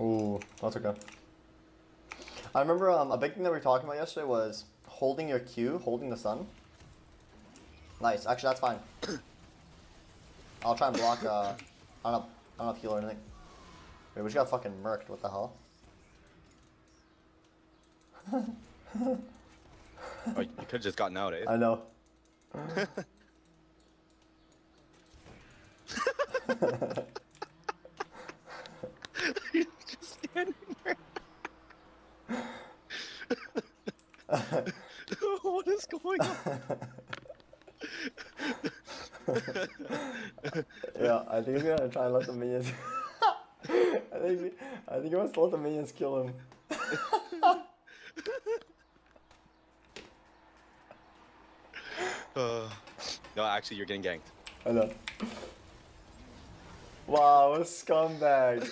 Ooh, that's okay. I remember um, a big thing that we were talking about yesterday was holding your Q, holding the sun. Nice. Actually, that's fine. I'll try and block. Uh, I don't know. I don't have heal or anything. Wait, we just got fucking murked. What the hell? Oh, you could have just gotten out, eh? I know. what is going on? Yeah, I think he's gonna try and let the minions. I think I think he wants to let the minions kill him. Uh, no, actually, you're getting ganked. I know. Wow, what a scumbag.